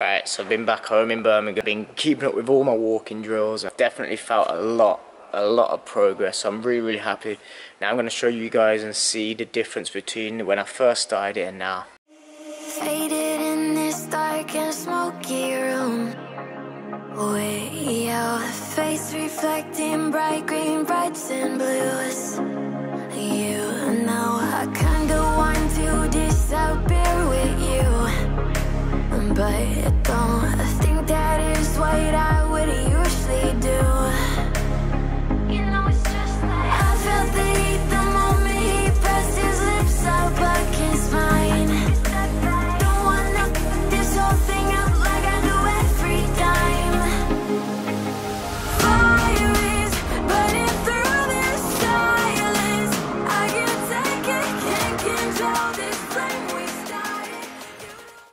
Right, so I've been back home in Birmingham, been keeping up with all my walking drills. I've definitely felt a lot, a lot of progress. So I'm really, really happy. Now I'm going to show you guys and see the difference between when I first started and now. Faded in this dark and smoky room. Face reflecting bright green, brights and blues. You know I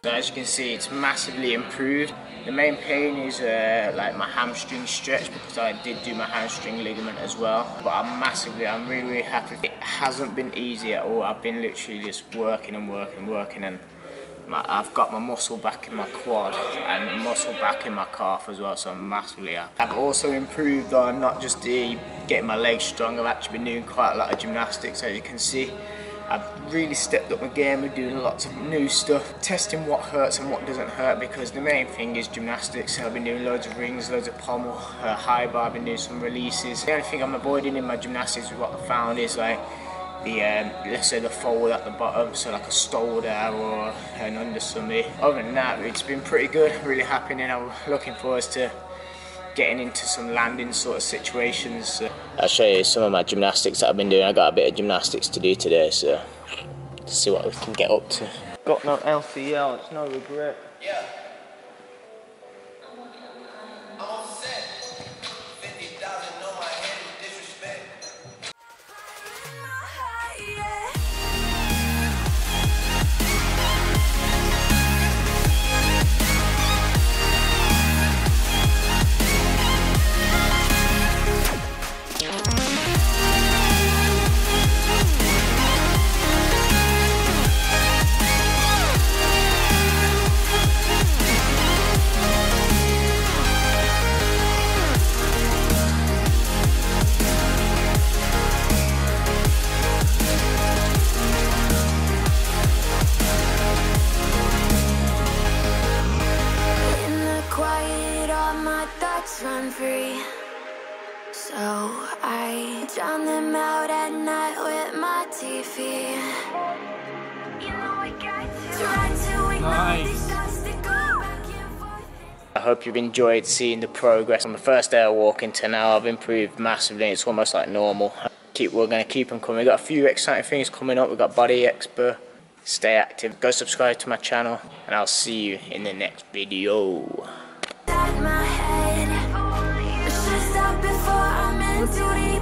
as you can see, it's massively improved. The main pain is uh, like my hamstring stretch because I did do my hamstring ligament as well. But I'm massively, I'm really, really happy. It hasn't been easy at all. I've been literally just working and working and working and my, I've got my muscle back in my quad and muscle back in my calf as well, so I'm massively. I've also improved on not just the getting my legs strong, I've actually been doing quite a lot of gymnastics as you can see. I've really stepped up my game with doing lots of new stuff, testing what hurts and what doesn't hurt because the main thing is gymnastics. I've been doing loads of rings, loads of pommel, uh, high bar, I've been doing some releases. The only thing I'm avoiding in my gymnastics, is what I found is like the um, let's say the fold at the bottom, so like a Stalder or an under somebody. Other than that, it's been pretty good. Really happy, and I'm looking forward to getting into some landing sort of situations. I'll show you some of my gymnastics that I've been doing. I got a bit of gymnastics to do today, so let's see what we can get up to. Got no LCL, it's no regret. Yeah. My run free. So I drown them out at night with my TV. You know I got to try to ignore these thoughts that go back and forth. I hope you've enjoyed seeing the progress from the first day of walking to now. I've improved massively. It's almost like normal. Keep, we're going to keep them coming. We've got a few exciting things coming up. We've got Body Expo. Stay active. Go subscribe to my channel, and I'll see you in the next video. My head. Don't.